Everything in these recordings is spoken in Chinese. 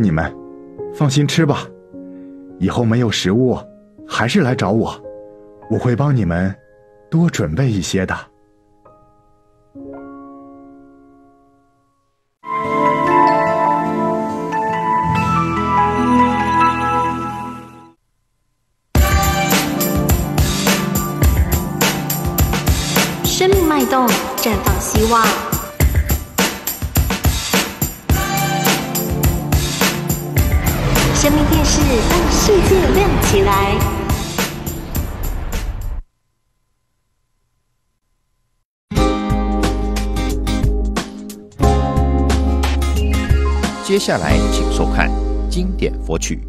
你们，放心吃吧。以后没有食物，还是来找我，我会帮你们多准备一些的。生命脉动，绽放希望。生命电视，让世界亮起来。接下来，请收看经典佛曲。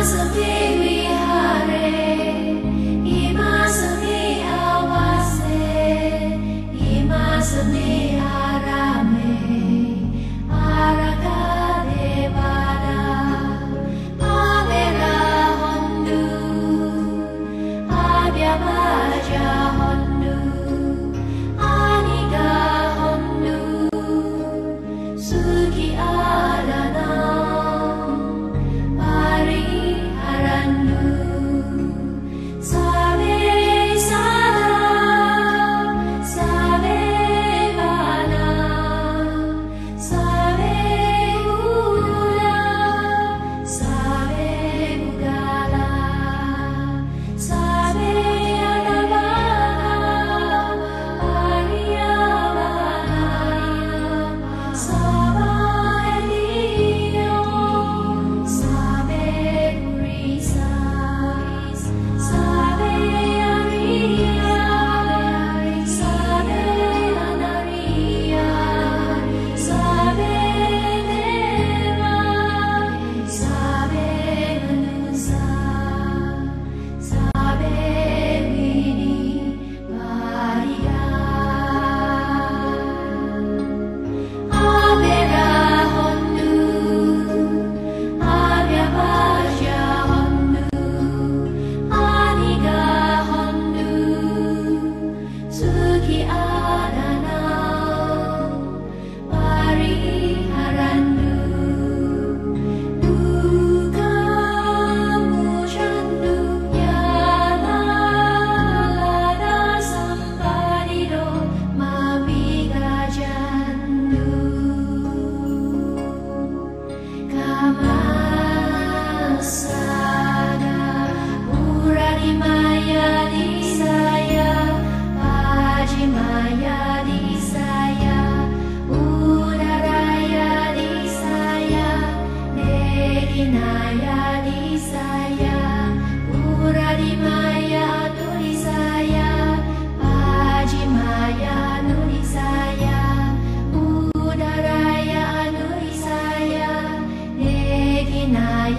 was a baby.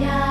Yeah.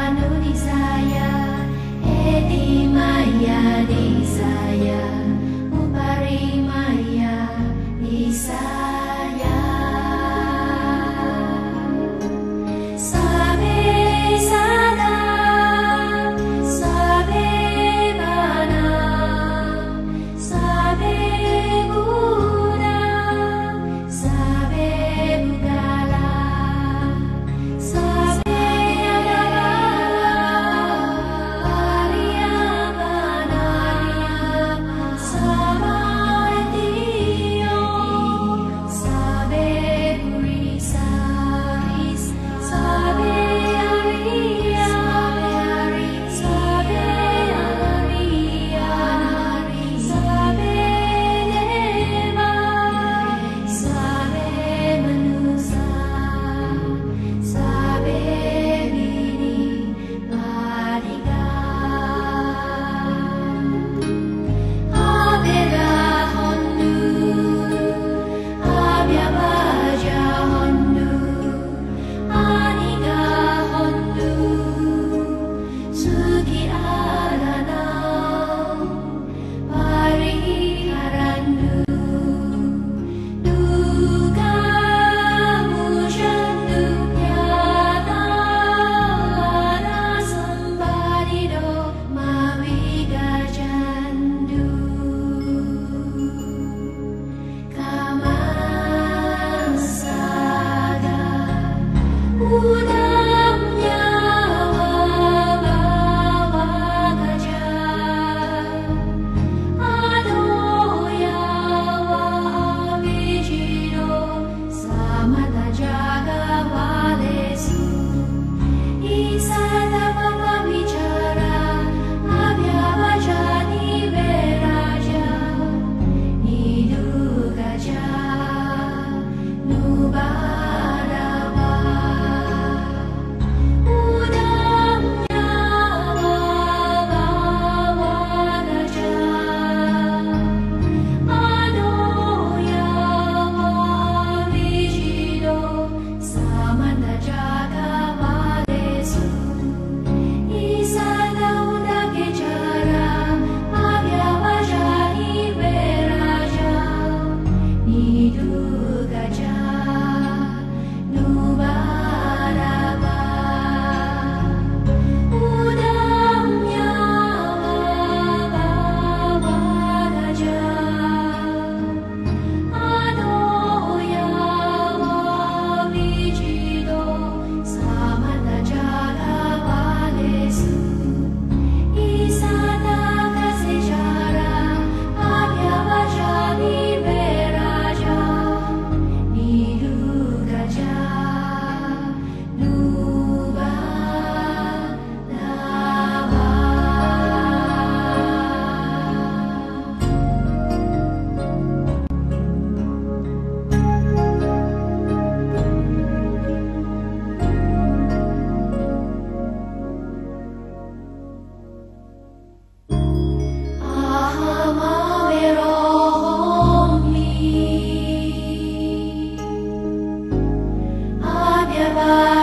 Bye.